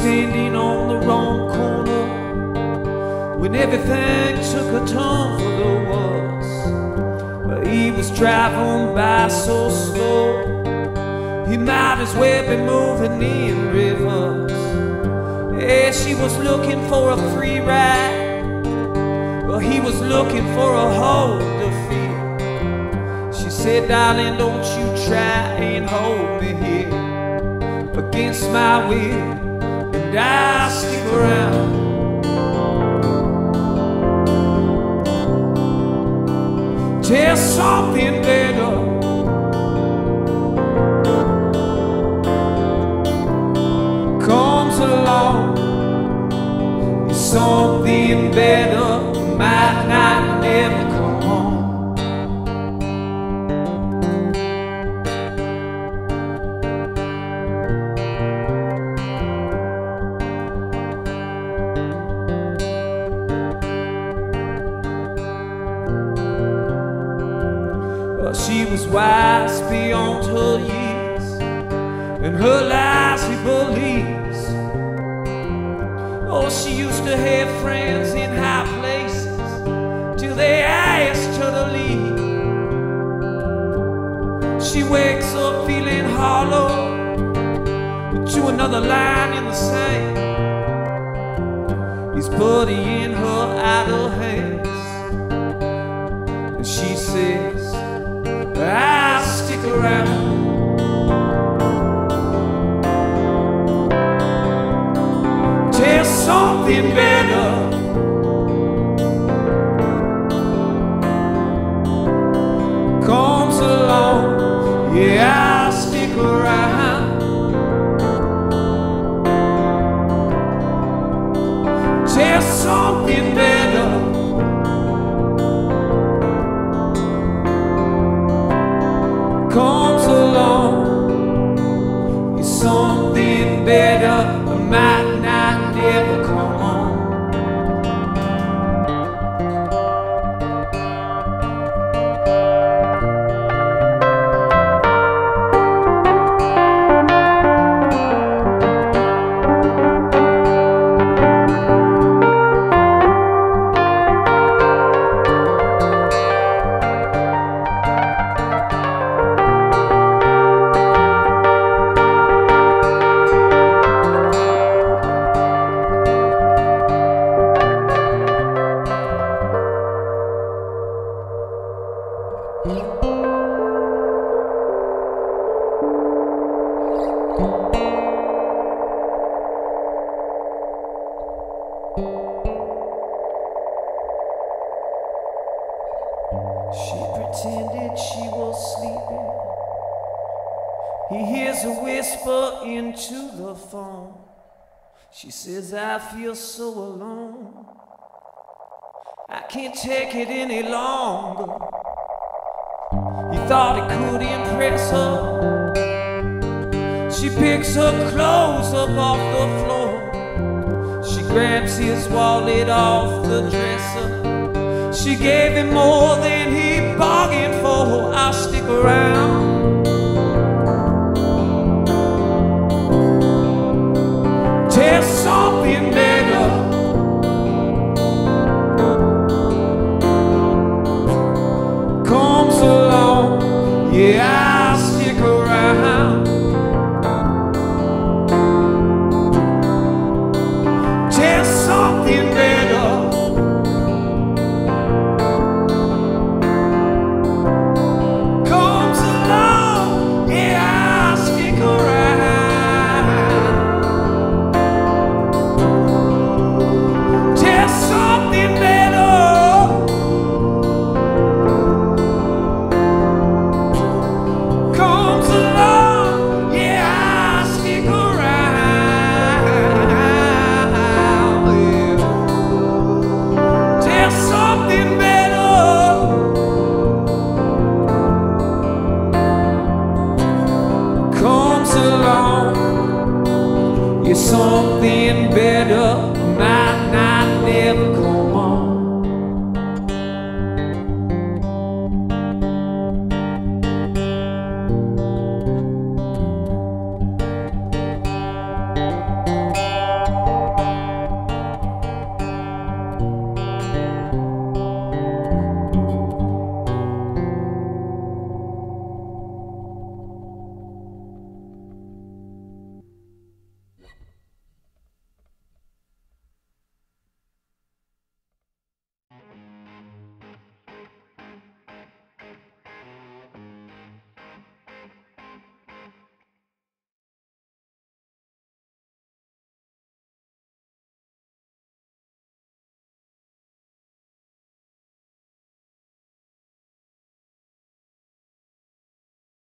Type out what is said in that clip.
standing on the wrong corner when everything took a turn for the worse. But he was traveling by so slow, he might as well be moving in reverse. Yeah, she was looking for a free ride, but he was looking for a hold to feel. She said, "Darling, don't you try and hold me here." against my will and I'll stick around. Till something better comes along. Something better Well, she was wise beyond her years, and her lies he believes. Oh, she used to have friends in high places till they asked her to leave. She wakes up feeling hollow but to another line in the sand. He's putting in her idle hands, and she says, around. Till something better comes along. Yeah, I'll stick around. Till something better something better that might pretended she was sleeping. He hears a whisper into the phone. She says, I feel so alone. I can't take it any longer. He thought he could impress her. She picks her clothes up off the floor. She grabs his wallet off the dresser. She gave him more than he bargained Oh, I'll stick around. There's something